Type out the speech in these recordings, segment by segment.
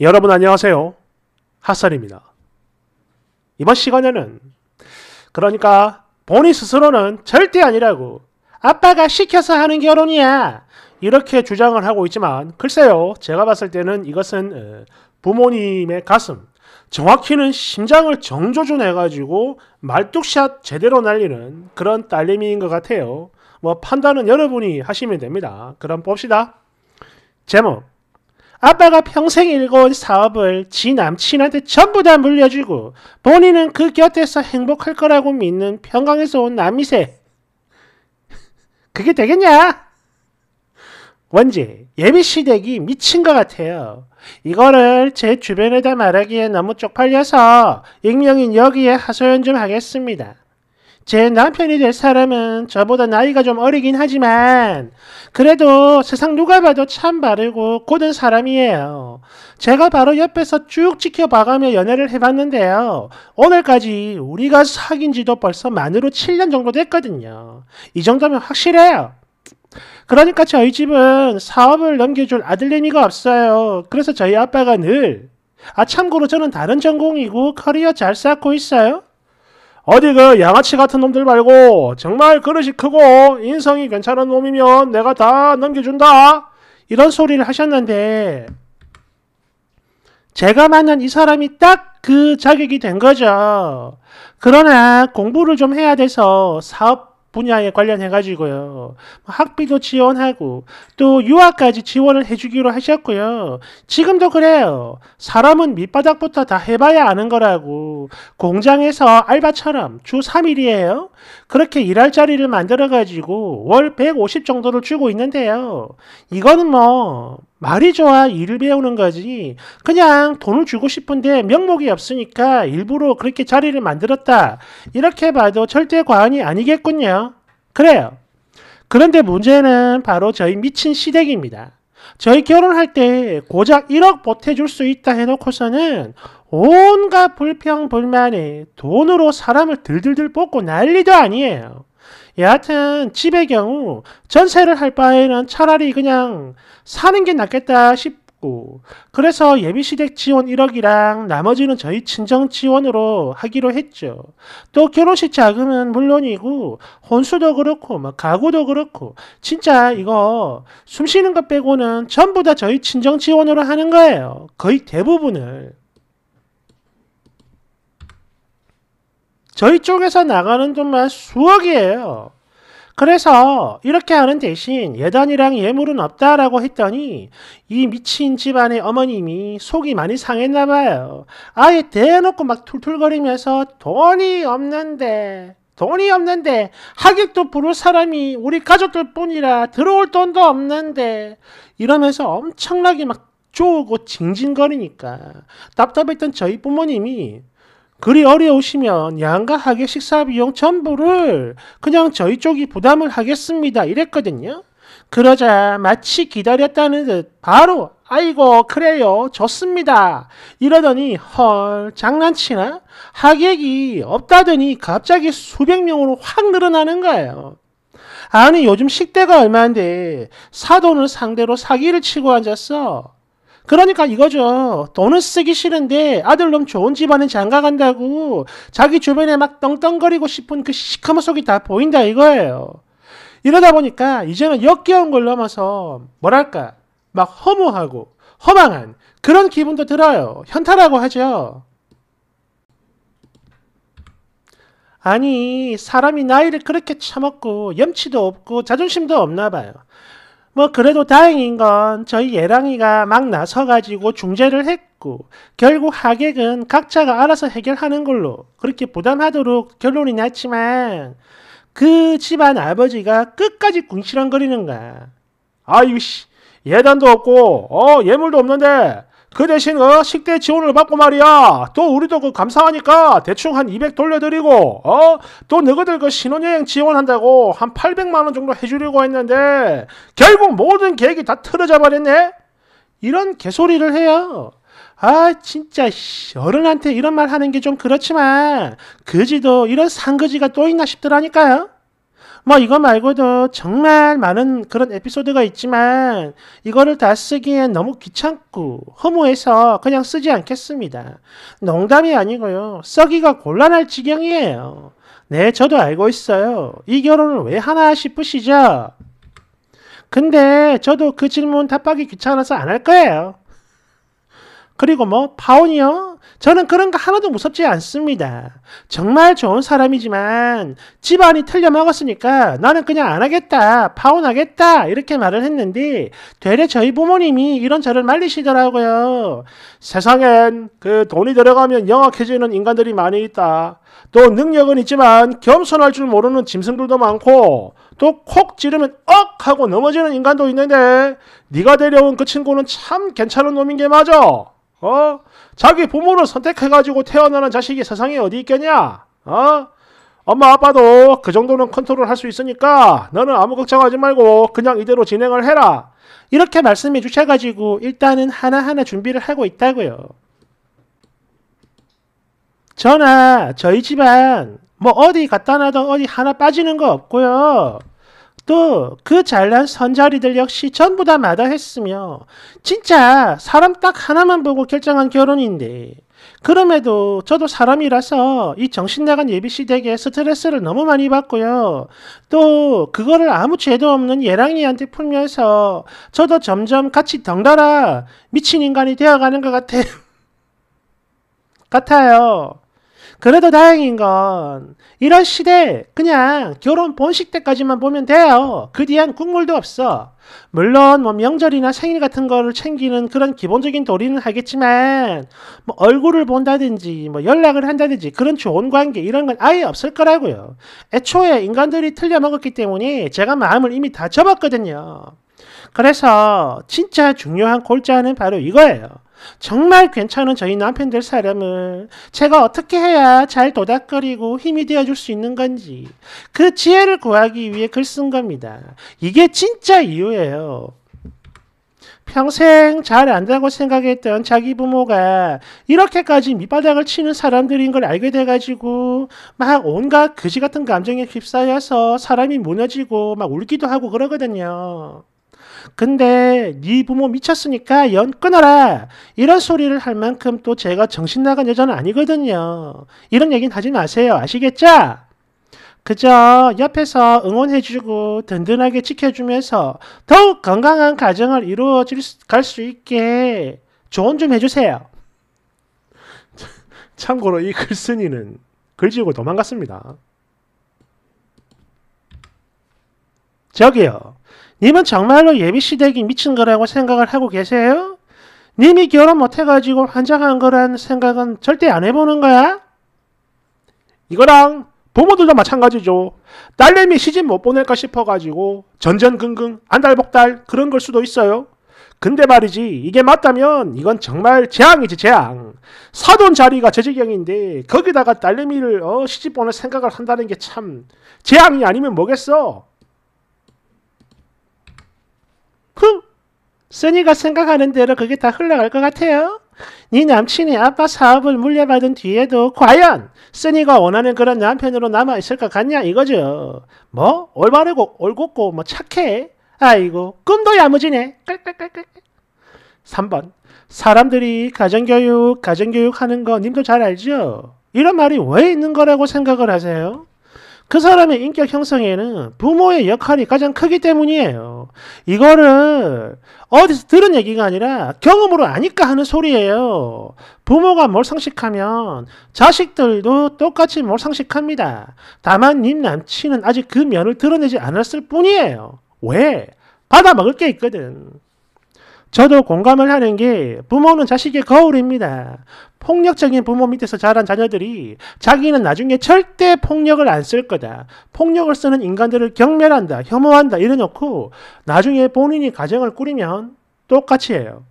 여러분 안녕하세요. 핫살입니다. 이번 시간에는 그러니까 본인 스스로는 절대 아니라고 아빠가 시켜서 하는 결혼이야 이렇게 주장을 하고 있지만 글쎄요 제가 봤을 때는 이것은 어, 부모님의 가슴 정확히는 심장을 정조준 해가지고 말뚝샷 제대로 날리는 그런 딸내미인 것 같아요. 뭐 판단은 여러분이 하시면 됩니다. 그럼 봅시다. 제목 아빠가 평생 일궈온 사업을 지 남친한테 전부 다 물려주고 본인은 그 곁에서 행복할 거라고 믿는 평강에서 온 남이세. 그게 되겠냐? 원제 예비시댁이 미친 것 같아요. 이거를 제 주변에다 말하기에 너무 쪽팔려서 익명인 여기에 하소연 좀 하겠습니다. 제 남편이 될 사람은 저보다 나이가 좀 어리긴 하지만 그래도 세상 누가 봐도 참 바르고 고든 사람이에요. 제가 바로 옆에서 쭉 지켜봐가며 연애를 해봤는데요. 오늘까지 우리가 사귄 지도 벌써 만으로 7년 정도 됐거든요. 이 정도면 확실해요. 그러니까 저희 집은 사업을 넘겨줄 아들내미가 없어요. 그래서 저희 아빠가 늘, 아, 참고로 저는 다른 전공이고 커리어 잘 쌓고 있어요. 어디 그 양아치 같은 놈들 말고 정말 그릇이 크고 인성이 괜찮은 놈이면 내가 다 넘겨준다. 이런 소리를 하셨는데 제가 만난 이 사람이 딱 그 자격이 된 거죠. 그러나 공부를 좀 해야 돼서 사업 분야에 관련해 가지고요. 학비도 지원하고 또 유학까지 지원을 해주기로 하셨고요. 지금도 그래요. 사람은 밑바닥부터 다 해봐야 아는 거라고. 공장에서 알바처럼 주 3일이에요. 그렇게 일할 자리를 만들어 가지고 월 150 정도를 주고 있는데요. 이거는 뭐 말이 좋아 일을 배우는 거지. 그냥 돈을 주고 싶은데 명목이 없으니까 일부러 그렇게 자리를 만들었다. 이렇게 봐도 절대 과언이 아니겠군요. 그래요. 그런데 문제는 바로 저희 미친 시댁입니다. 저희 결혼할 때 고작 1억 보태줄 수 있다 해놓고서는 온갖 불평, 불만에 돈으로 사람을 들들들 뽑고 난리도 아니에요. 여하튼 집의 경우 전세를 할 바에는 차라리 그냥 사는 게 낫겠다 싶고 그래서 예비시댁 지원 1억이랑 나머지는 저희 친정 지원으로 하기로 했죠. 또 결혼식 자금은 물론이고 혼수도 그렇고 뭐 가구도 그렇고 진짜 이거 숨 쉬는 것 빼고는 전부 다 저희 친정 지원으로 하는 거예요. 거의 대부분을. 저희 쪽에서 나가는 돈만 수억이에요. 그래서 이렇게 하는 대신 예단이랑 예물은 없다라고 했더니 이 미친 집안의 어머님이 속이 많이 상했나 봐요. 아예 대놓고 막 툴툴거리면서 돈이 없는데 돈이 없는데 하객도 부를 사람이 우리 가족들 뿐이라 들어올 돈도 없는데 이러면서 엄청나게 막 쪼고 징징거리니까 답답했던 저희 부모님이 그리 어려우시면 양가 하객 식사 비용 전부를 그냥 저희 쪽이 부담을 하겠습니다. 이랬거든요. 그러자 마치 기다렸다는 듯 바로 아이고 그래요 좋습니다 이러더니 헐 장난치나 하객이 없다더니 갑자기 수백 명으로 확 늘어나는 거예요. 아니 요즘 식대가 얼마인데 사돈을 상대로 사기를 치고 앉았어. 그러니까 이거죠. 돈은 쓰기 싫은데 아들놈 좋은 집안에 장가 간다고 자기 주변에 막 떵떵거리고 싶은 그 시커먼 속이 다 보인다 이거예요. 이러다 보니까 이제는 역겨운 걸 넘어서 뭐랄까 막 허무하고 허망한 그런 기분도 들어요. 현타라고 하죠. 아니 사람이 나이를 그렇게 처먹고 염치도 없고 자존심도 없나 봐요. 뭐 그래도 다행인 건 저희 예랑이가 막 나서가지고 중재를 했고 결국 하객은 각자가 알아서 해결하는 걸로 그렇게 부담하도록 결론이 났지만 그 집안 아버지가 끝까지 궁시렁거리는 거야. 아유 씨 예단도 없고 어 예물도 없는데 그 대신 어, 식대 지원을 받고 말이야. 또 우리도 그 감사하니까 대충 한 200 돌려드리고 어? 또 너희들 그 신혼여행 지원한다고 한 800만 원 정도 해주려고 했는데 결국 모든 계획이 다 틀어져 버렸네. 이런 개소리를 해요. 아 진짜 어른한테 이런 말 하는 게 좀 그렇지만 그지도 이런 상거지가 또 있나 싶더라니까요. 뭐 이거 말고도 정말 많은 그런 에피소드가 있지만 이거를 다 쓰기엔 너무 귀찮고 허무해서 그냥 쓰지 않겠습니다. 농담이 아니고요. 써기가 곤란할 지경이에요. 네, 저도 알고 있어요. 이 결혼을 왜 하나 싶으시죠? 근데 저도 그 질문 답하기 귀찮아서 안 할 거예요. 그리고 뭐 파혼이요? 저는 그런 거 하나도 무섭지 않습니다. 정말 좋은 사람이지만 집안이 틀려 먹었으니까 나는 그냥 안 하겠다. 파혼하겠다. 이렇게 말을 했는데 되레 저희 부모님이 이런 저를 말리시더라고요. 세상엔 그 돈이 들어가면 영악해지는 인간들이 많이 있다. 또 능력은 있지만 겸손할 줄 모르는 짐승들도 많고 또 콕 찌르면 억 하고 넘어지는 인간도 있는데 네가 데려온 그 친구는 참 괜찮은 놈인 게 맞아. 어? 자기 부모를 선택해가지고 태어나는 자식이 세상에 어디 있겠냐? 어? 엄마 아빠도 그 정도는 컨트롤 할 수 있으니까 너는 아무 걱정하지 말고 그냥 이대로 진행을 해라. 이렇게 말씀해 주셔가지고 일단은 하나하나 준비를 하고 있다고요. 전하 저희 집안 뭐 어디 갖다 놔도 어디 하나 빠지는 거 없고요. 또 그 잘난 선자리들 역시 전부 다 마다했으며 진짜 사람 딱 하나만 보고 결정한 결혼인데 그럼에도 저도 사람이라서 이 정신나간 예비시댁에 스트레스를 너무 많이 받고요. 또 그거를 아무 죄도 없는 예랑이한테 풀면서 저도 점점 같이 덩달아 미친 인간이 되어가는 것 같아요. 같아요. 그래도 다행인 건 이런 시대 그냥 결혼 본식 때까지만 보면 돼요. 그 뒤엔 국물도 없어. 물론 뭐 명절이나 생일 같은 거를 챙기는 그런 기본적인 도리는 하겠지만 뭐 얼굴을 본다든지 뭐 연락을 한다든지 그런 좋은 관계 이런 건 아예 없을 거라고요. 애초에 인간들이 틀려 먹었기 때문에 제가 마음을 이미 다 접었거든요. 그래서 진짜 중요한 골자는 바로 이거예요. 정말 괜찮은 저희 남편들 사람을 제가 어떻게 해야 잘 도닥거리고 힘이 되어줄 수 있는 건지 그 지혜를 구하기 위해 글 쓴 겁니다. 이게 진짜 이유예요. 평생 잘 안다고 생각했던 자기 부모가 이렇게까지 밑바닥을 치는 사람들인 걸 알게 돼가지고 막 온갖 그지 같은 감정에 휩싸여서 사람이 무너지고 막 울기도 하고 그러거든요. 근데 네 부모 미쳤으니까 연 끊어라 이런 소리를 할 만큼 또 제가 정신 나간 여자는 아니거든요. 이런 얘기는 하지 마세요. 아시겠죠? 그저 옆에서 응원해주고 든든하게 지켜주면서 더욱 건강한 가정을 이루어 갈수 있게 조언 좀 해주세요. 참고로 이 글쓴이는 글지고 도망갔습니다. 저기요. 님은 정말로 예비시댁이 미친 거라고 생각을 하고 계세요? 님이 결혼 못해가지고 환장한 거란 생각은 절대 안 해보는 거야? 이거랑 부모들도 마찬가지죠. 딸내미 시집 못 보낼까 싶어가지고 전전긍긍 안달복달 그런 걸 수도 있어요. 근데 말이지 이게 맞다면 이건 정말 재앙이지 재앙. 사돈 자리가 저 지경인데 거기다가 딸내미를 어, 시집 보낼 생각을 한다는 게 참 재앙이 아니면 뭐겠어. 써니가 생각하는 대로 그게 다 흘러갈 것 같아요. 네 남친이 아빠 사업을 물려받은 뒤에도 과연 써니가 원하는 그런 남편으로 남아있을 것 같냐 이거죠. 뭐 올바르고 올곧고 뭐 착해. 아이고 꿈도 야무지네. 깔깔깔깔. 3번 사람들이 가정교육 가정교육 하는 거 님도 잘 알죠? 이런 말이 왜 있는 거라고 생각을 하세요? 그 사람의 인격 형성에는 부모의 역할이 가장 크기 때문이에요. 이거를 어디서 들은 얘기가 아니라 경험으로 아니까 하는 소리예요. 부모가 몰상식하면 자식들도 똑같이 몰상식합니다. 다만 님 남친은 아직 그 면을 드러내지 않았을 뿐이에요. 왜? 받아먹을 게 있거든. 저도 공감을 하는 게 부모는 자식의 거울입니다. 폭력적인 부모 밑에서 자란 자녀들이 자기는 나중에 절대 폭력을 안 쓸 거다. 폭력을 쓰는 인간들을 경멸한다, 혐오한다 이래놓고 나중에 본인이 가정을 꾸리면 똑같이 해요.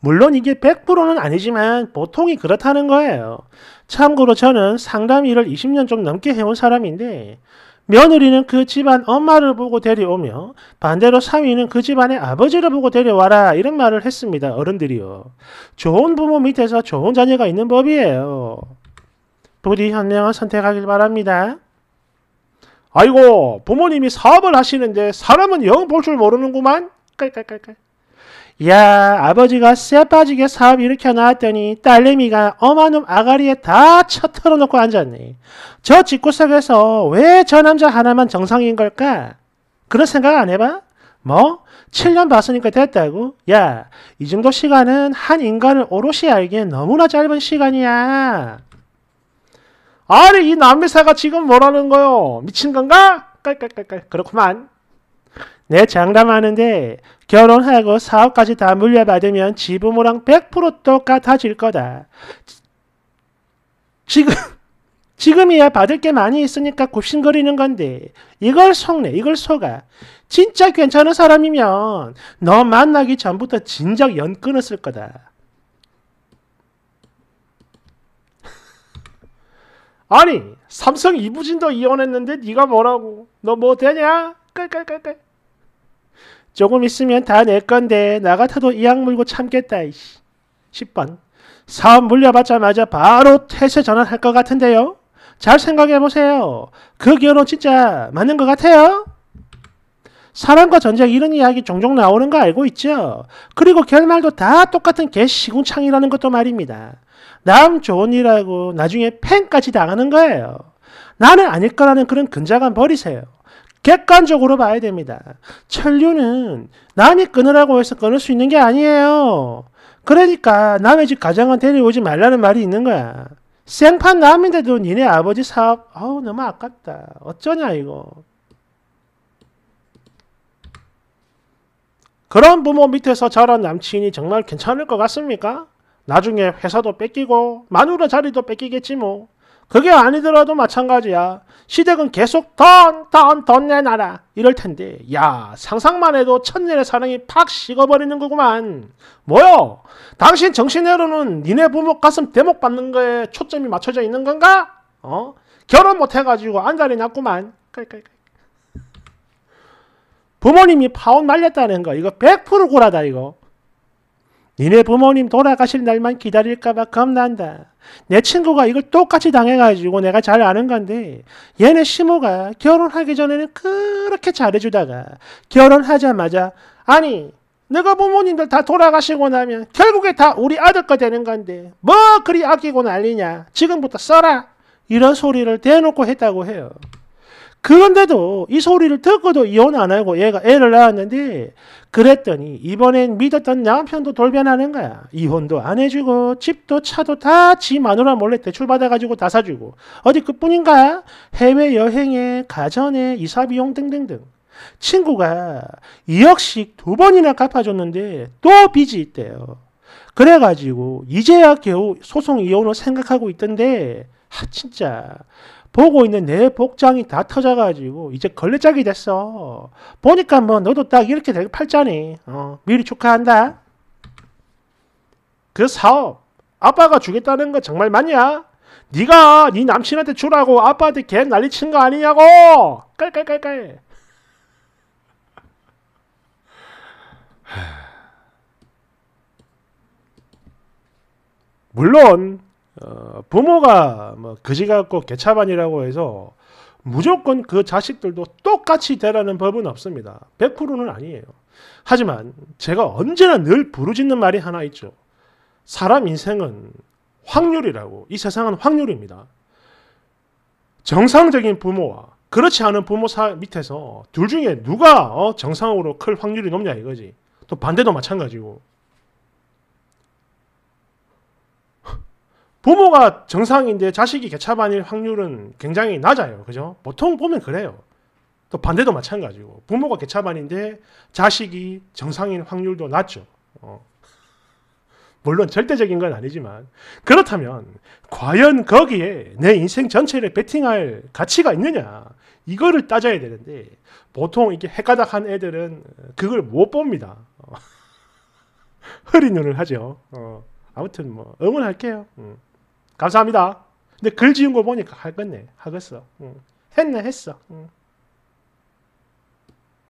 물론 이게 100%는 아니지만 보통이 그렇다는 거예요. 참고로 저는 상담 일을 20년 좀 넘게 해온 사람인데 며느리는 그 집안 엄마를 보고 데려오며 반대로 사위는 그 집안의 아버지를 보고 데려와라 이런 말을 했습니다. 어른들이요. 좋은 부모 밑에서 좋은 자녀가 있는 법이에요. 부디 현명한 선택하길 바랍니다. 아이고 부모님이 사업을 하시는데 사람은 영 볼 줄 모르는구만. 깔깔깔깔. 야 아버지가 쎄 빠지게 사업 일으켜 놨더니 딸내미가 어마놈 아가리에 다 쳐 털어놓고 앉았네. 저 집구석에서 왜 저 남자 하나만 정상인 걸까? 그런 생각 안 해봐? 뭐? 7년 봤으니까 됐다고? 야, 이 정도 시간은 한 인간을 오롯이 알기엔 너무나 짧은 시간이야. 아니, 이 남미사가 지금 뭐라는 거요? 미친 건가? 깔깔깔깔. 그렇구만. 내 장담하는데 결혼하고 사업까지 다 물려받으면 지부모랑 100% 똑같아질 거다. 지금 지금이야 받을 게 많이 있으니까 굽신거리는 건데 이걸 속내 이걸 속아 진짜 괜찮은 사람이면 너 만나기 전부터 진작 연 끊었을 거다. 아니 삼성 이부진도 이혼했는데 네가 뭐라고 너 뭐 되냐? 깔깔깔깔 조금 있으면 다 내 건데 나 같아도 이약 물고 참겠다. 이씨. 10번. 사업 물려받자마자 바로 퇴세 전환할 것 같은데요. 잘 생각해 보세요. 그 결혼 진짜 맞는 것 같아요? 사랑과 전쟁 이런 이야기 종종 나오는 거 알고 있죠? 그리고 결말도 다 똑같은 개시궁창이라는 것도 말입니다. 남 좋은 일하고 나중에 팬까지 당하는 거예요. 나는 아닐 거라는 그런 근자감 버리세요. 객관적으로 봐야 됩니다. 천류는 남이 끊으라고 해서 끊을 수 있는 게 아니에요. 그러니까 남의 집 가장은 데려오지 말라는 말이 있는 거야. 생판 남인데도 니네 아버지 사업 아우 너무 아깝다. 어쩌냐 이거. 그런 부모 밑에서 자란 남친이 정말 괜찮을 것 같습니까? 나중에 회사도 뺏기고 마누라 자리도 뺏기겠지 뭐. 그게 아니더라도 마찬가지야. 시댁은 계속 돈, 돈, 돈 내놔라. 이럴 텐데, 야, 상상만 해도 천년의 사랑이 팍 식어버리는 거구만. 뭐요? 당신 정신으로는 니네 부모 가슴 대목 받는 거에 초점이 맞춰져 있는 건가? 어? 결혼 못 해가지고 안달이 났구만. 부모님이 파혼 말렸다는 거, 이거 100% 고라다, 이거. 니네 부모님 돌아가실 날만 기다릴까봐 겁난다. 내 친구가 이걸 똑같이 당해가지고 내가 잘 아는 건데 얘네 시모가 결혼하기 전에는 그렇게 잘해주다가 결혼하자마자 아니 내가 부모님들 다 돌아가시고 나면 결국에 다 우리 아들 거 되는 건데 뭐 그리 아끼고 난리냐 지금부터 써라 이런 소리를 대놓고 했다고 해요. 그런데도 이 소리를 듣고도 이혼 안 하고 얘가 애를 낳았는데 그랬더니 이번엔 믿었던 남편도 돌변하는 거야. 이혼도 안 해주고 집도 차도 다 지 마누라 몰래 대출받아가지고 다 사주고 어디 그뿐인가? 해외여행에 가전에 이사비용 등등등. 친구가 2억씩 두 번이나 갚아줬는데 또 빚이 있대요. 그래가지고 이제야 겨우 소송 이혼을 생각하고 있던데 하 진짜 보고 있는 내 복장이 다 터져가지고 이제 걸레짝이 됐어. 보니까 뭐 너도 딱 이렇게 될 팔자니. 어, 미리 축하한다. 그 사업 아빠가 주겠다는 거 정말 맞냐? 네가 네 남친한테 주라고 아빠한테 개 난리친 거 아니냐고. 깔깔깔깔. 물론 어, 부모가 뭐 그지 같고 개차반이라고 해서 무조건 그 자식들도 똑같이 되라는 법은 없습니다. 100%는 아니에요. 하지만 제가 언제나 늘 부르짖는 말이 하나 있죠. 사람 인생은 확률이라고. 이 세상은 확률입니다. 정상적인 부모와 그렇지 않은 부모 사 밑에서 둘 중에 누가 어, 정상으로 클 확률이 높냐 이거지. 또 반대도 마찬가지고. 부모가 정상인데 자식이 개차반일 확률은 굉장히 낮아요. 그죠? 보통 보면 그래요. 또 반대도 마찬가지고. 부모가 개차반인데 자식이 정상인 확률도 낮죠. 어. 물론 절대적인 건 아니지만 그렇다면 과연 거기에 내 인생 전체를 베팅할 가치가 있느냐 이거를 따져야 되는데 보통 이게 헷가닥한 애들은 그걸 못 봅니다. 어. 흐린 눈을 하죠. 어. 아무튼 뭐 응원할게요. 음. 감사합니다. 근데 글 지은 거 보니까 하겠네. 하겠어. 응. 했네, 했어. 응.